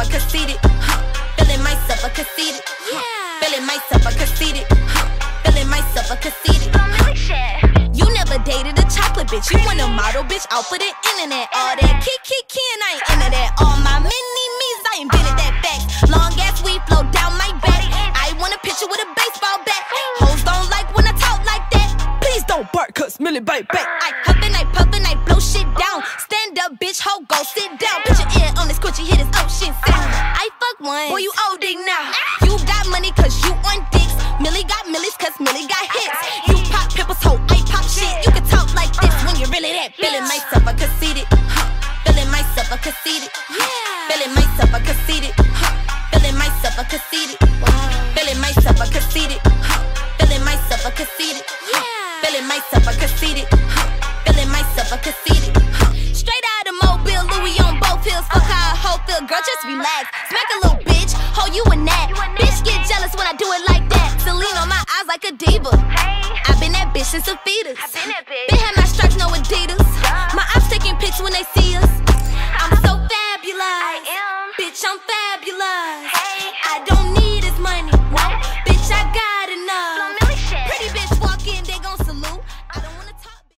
a conceited. Feeling myself a conceited. Feeling myself a conceited. Feeling myself a conceited. Feeling myself a conceited. You never dated a chocolate bitch. You want a model bitch out for the internet. All that kick, kick, and I ain't into that. All my mini me's, I invented that fact. Long ass weed flow down my back. I want a picture with a baseball bat. Hoes don't like when I talk like that. Please don't bark, cause Milli bite back. I huffin', I puffin', I ones. Boy, you OD now. Ah. You got money cause you want dicks. Milli got millies cause Milli got hits. Got you pop pimples, hoe. I pop shit. You can talk like this uh. when you're really that. Yeah. Feeling myself, I conceited. Huh. Feeling myself, I conceited. Yeah. Feeling myself, I conceited. Huh. Feeling myself, I conceited. Wow. Feeling myself, I conceited. Huh. Feeling myself, I conceited. Yeah. Feeling myself, I conceited. Huh. Feeling myself, I conceited. How a hoe feel, girl, just relax. Smack a little bitch, hold you a nat. Bitch get jealous when I do it like that. Celine on my eyes like a diva. i been that bitch since a fetus. I been that bitch.